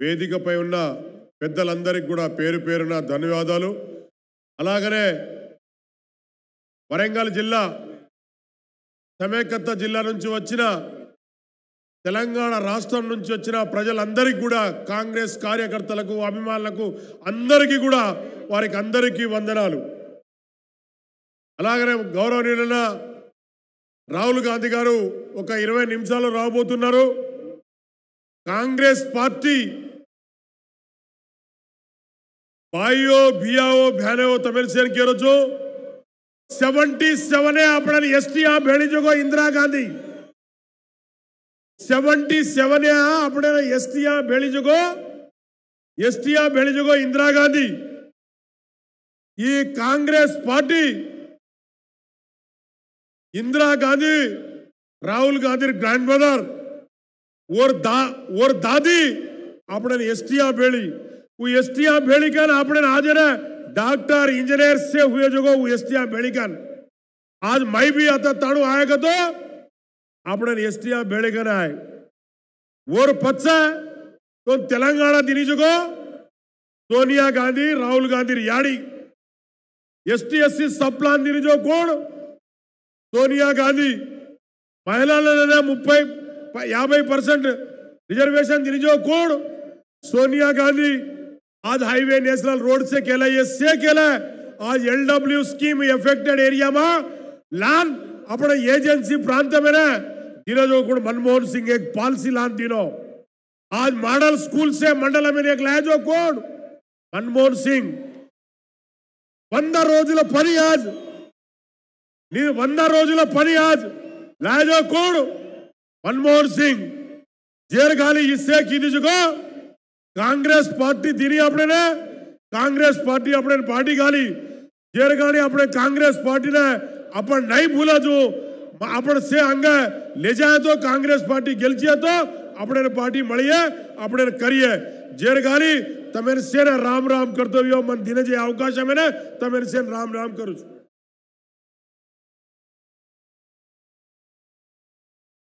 వేదికపై ఉన్న పెద్దలందరికీ కూడా పేరు పేరున ధన్యవాదాలు. అలాగనే వరంగల్ జిల్లా సమేకత్త జిల్లా నుంచి వచ్చిన తెలంగాణ రాష్ట్రం నుంచి వచ్చిన ప్రజలందరికీ కూడా కాంగ్రెస్ కార్యకర్తలకు అభిమానులకు అందరికీ కూడా వారికి అందరికీ వందనాలు. అలాగనే గౌరవనీయులైన రాహుల్ గాంధీ గారు ఒక ఇరవై నిమిషాలు రాబోతున్నారు. కాంగ్రెస్ పార్టీ भाईओ भियाओ, बहनों तमिल से कह रो सेवेंटी सेवन अपने एस टी आप भेड़ी जो इंदिरा गांधी। सेवेंटी सेवन अपने एस टी आप भेड़ी जो एस टी आप भेड़ी जो इंदिरा गांधी। ये Congress party, Indira Gandhi, Rahul Gandhi grand brother और दा, और दादी अपने एस टी आप भेड़ी। वो एसटीआ भेड़िकन આપણે आज ना डॉक्टर इंजीनियर से हुए जो वो एसटीआ भेड़िकन आज मैं भी आता ताड़ू आएगा तो આપણે એસટીઆ भेड़िकन आए और पच्चा तो तेलंगाना दिनी जो Sonia Gandhi Rahul Gandhi याड़ी ST SC sub plan దిని जो कौन సోనియా గాంధీ మహిళలనే ముప్పై ప- యాభై परसेंट रिजर्वेशन आज हाईवे नेशनल रोड से केला ये से केला आज एलडब्ल्यू स्कीम एफेक्टेड एरिया में लान अपने एजेंसी प्रांत में ना दिनो जो कौन मनमोहन सिंह एक पॉलिसी लान दिनो आज मॉडल स्कूल से मंडल में एक लाया जो कौन मनमोहन सिंह వంద రోజుల పని ఆజ్ నీ వంద రోజుల పని ఆజ్ లాజో కోడ్ मनमोहन सिंह जेर गाली इससे कांग्रेस पार्टी तीन अपने ने, कांग्रेस पार्टी अपने पार्टी गाली। जेर गाड़ी अपने कांग्रेस पार्टी ने, अपन नहीं भूला जो, अपन से अंग ले जाए तो कांग्रेस पार्टी गेल जाए तो अपने पार्टी मड़ी है, अपने करिए जेर गाड़ी तमेर से राम राम करते मन दिने जे अवकाश है मैंने तमेर से राम राम करूँ।